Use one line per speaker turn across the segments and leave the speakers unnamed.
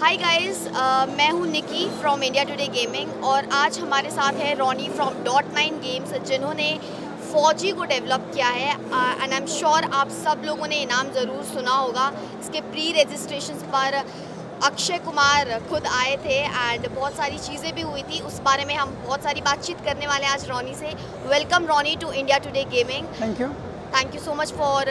Hi guys uh, मैं हूँ Nikki from India Today gaming और आज हमारे साथ है Ronnie from dot nine games जिन्होंने फौजी को डेवलप किया है। एंड आई एम श्योर आप सब लोगों ने इनाम ज़रूर सुना होगा। इसके प्री रजिस्ट्रेशन पर अक्षय कुमार खुद आए थे एंड बहुत सारी चीज़ें भी हुई थी। उस बारे में हम बहुत सारी बातचीत करने वाले आज रॉनी से। Welcome Ronnie to India Today gaming
thank you
thank you so much for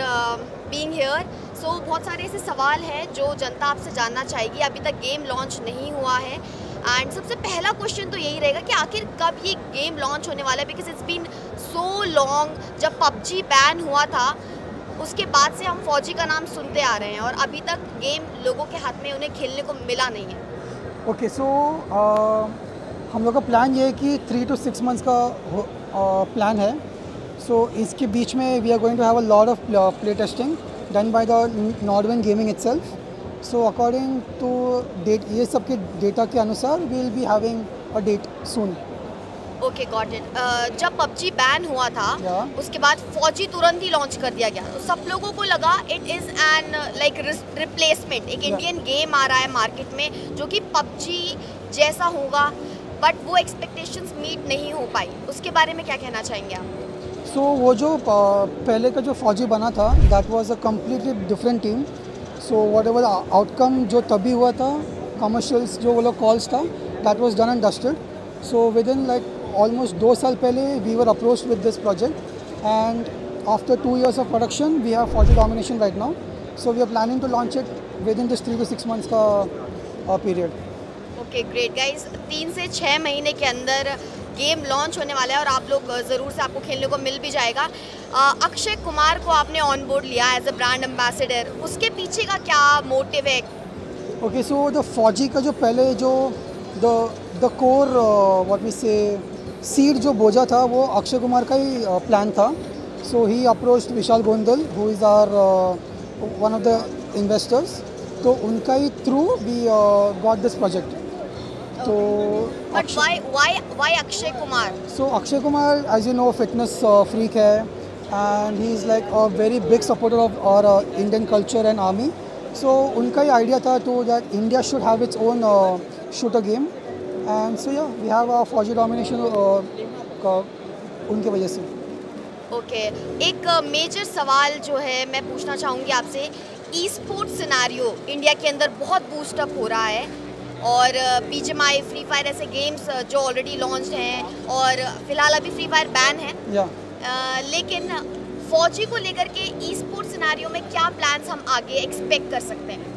being here so so, बहुत सारे ऐसे सवाल हैं जो जनता आपसे जानना चाहेगी। अभी तक गेम लॉन्च नहीं हुआ है। एंड सबसे पहला क्वेश्चन तो यही रहेगा कि आखिर कब ये गेम लॉन्च होने वाला है? Because it's been so long जब पबजी बैन हुआ था उसके बाद से हम फौजी का नाम सुनते आ रहे हैं और अभी तक गेम लोगों के हाथ में उन्हें खेलने को मिला नहीं है।
ओके सो uh, हम लोग का प्लान ये है कि थ्री टू सिक्स मंथ्स का प्लान uh, है। सो इसके बीच में we are going to have a lot of play testing done by the Nodwin gaming itself so according to date ये सब के डेटा के अनुसार we will be having a date soon
okay got it जब PUBG ban हुआ था
yeah.
उसके बाद फौजी तुरंत ही लॉन्च कर दिया गया। तो सब लोगों को लगा it is an like replacement एक इंडियन yeah. गेम आ रहा है मार्केट में जो कि पबजी जैसा होगा बट वो एक्सपेक्टेशंस मीट नहीं हो पाई। उसके बारे में क्या कहना चाहेंगे आप?
सो so, वो जो पहले का जो फौजी बना था that was a completely different team so whatever outcome जो तभी हुआ था कमर्शियल्स जो वो लोग कॉल्स था that was done and dusted so within like almost दो साल पहले we were approach with this project and after two years of production we have Fauji domination right now so we are planning to launch it within this three to six months का period
okay great guys तीन से छः महीने के अंदर game launch होने वाला है और आप लोग ज़रूर से आपको खेलने को मिल भी जाएगा। अक्षय कुमार को आपने ऑन बोर्ड लिया एज अ ब्रांड एम्बेसडर उसके पीछे का क्या मोटिव है?
ओके सो द फौजी का जो पहले जो the the core what we say seed जो बोझा था, वो अक्षय कुमार का ही प्लान था। So he approach Vishal Gondal who is our one of the investors तो उनका ही through we got this project तो
Akshay Kumar
so Akshay Kumar as you know fitness freak है and he is like a very big supporter of our Indian culture and army so उनका ही idea था तो that India should have its own shooter game and so yeah we have a Fauji domination उनके वजह से।
Okay okay. एक major uh, सवाल जो है मैं पूछना चाहूँगी आपसे ई स्पोर्ट सिनारियो इंडिया के अंदर बहुत बूस्टअप हो रहा है। और B G I Free Fire ऐसे गेम्स जो ऑलरेडी लॉन्च हैं और फ़िलहाल अभी फ्री फायर बैन है।
yeah.
uh, लेकिन फौजी को लेकर के ई स्पोर्ट सिनारियो में क्या प्लान्स हम आगे एक्सपेक्ट कर सकते हैं?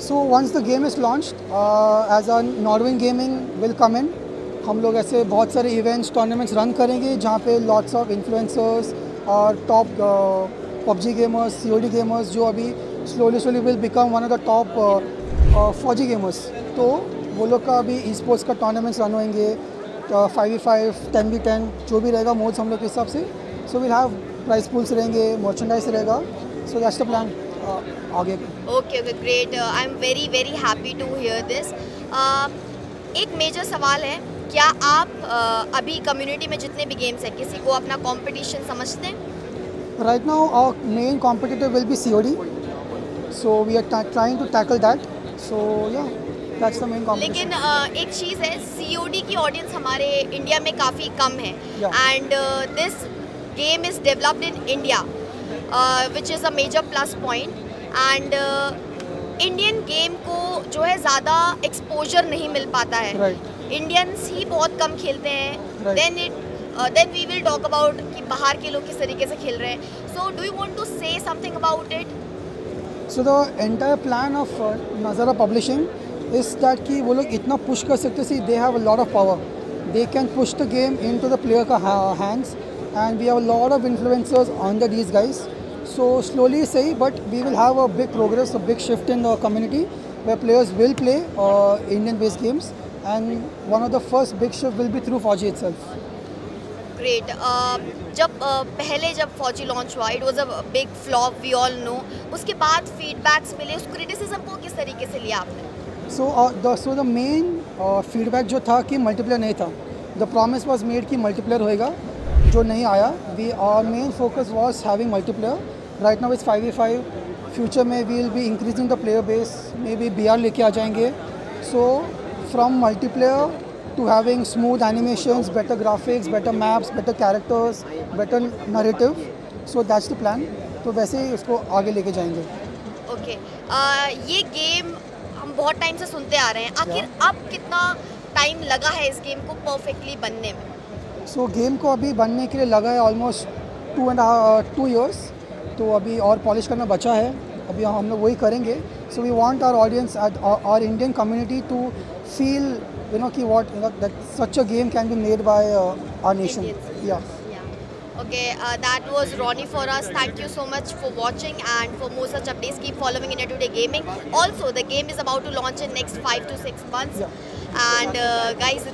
So once the game is launch as a norwin gaming will come in हम लोग ऐसे बहुत सारे इवेंट्स टूर्नामेंट्स रन करेंगे जहाँ पे लॉट्स ऑफ़ इन्फ्लुएंसर्स और top PUBG gamers C gamers जो अभी slowly slowly will become one of the top Fauji gamers तो वो लोग का अभी ई स्पोर्ट्स का टूर्नामेंट्स रन होंगे five v five ten v ten जो भी रहेगा मोड्स हम लोग के हिसाब से। So will have prize pools रहेंगे मर्चेंडाइज रहेगा। सो दैट्स द प्लान आगे।
Okay okay great I am very very happy to hear this एक मेजर सवाल है क्या आप uh, अभी कम्युनिटी में जितने भी गेम्स हैं किसी को अपना कंपटीशन समझते हैं?
Right now our main competitor will be COD so we are trying to tackle that so yeah that's the main
लेकिन uh, एक चीज़ है सीओडी की ऑडियंस हमारे इंडिया में काफ़ी कम है. And this game is developed in India which is a major plus point and Indian game को जो है ज़्यादा एक्सपोजर नहीं मिल पाता है. Indians
right.
ही बहुत कम खेलते हैं. Then it then we will talk about कि बाहर के लोग किस तरीके से खेल रहे हैं. So do you want to say something about it
so the entire plan of Nazara publishing is that की वो लोग इतना पुश कर सकते see they have lot of power they can push the game into the player का hands and we have lot of influencers on the these guys so slowly सही but we will have a big progress a big shift in the community way players will play Indian based games and one of the first big shift will be through Fauji
itself great जब uh, पहले जब फौजी launch हुआ it was a big flop we all know उसके बाद feedbacks मिले उस criticism को किस तरीके से लिया आपने?
So the so the main feedback जो था कि मल्टीप्लेयर नहीं था द प्रॉमिस वाज मेड कि मल्टीप्लेयर होएगा जो नहीं आया we are main focus was having multiplayer right now is five v five future में will be increasing the player base maybe B R लेके आ जाएँगे so from multiplayer to having smooth animations, better graphics, better maps, better characters, better narrative. So that's the plan. तो वैसे ही उसको आगे लेके जाएँगे
ओके okay. uh, ये गेम हम बहुत टाइम से सुनते आ रहे हैं। आखिर अब कितना टाइम लगा है इस गेम को परफेक्टली बनने में?
सो so, गेम को अभी बनने के लिए लगा है almost two and two years तो अभी और पॉलिश करना बचा है। अभी हम लोग वही करेंगे। So we want our audience our Indian community to feel you know कि what that such a game can be made by our nation yeah
Okay, uh, that was Ronnie for us. Thank you so much for watching and for more such updates. Keep following India Today Gaming. Also, the game is about to launch in next 5 to 6 months. And uh, guys,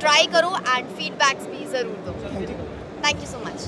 try karo and feedbacks be zarur do. Thank you so much.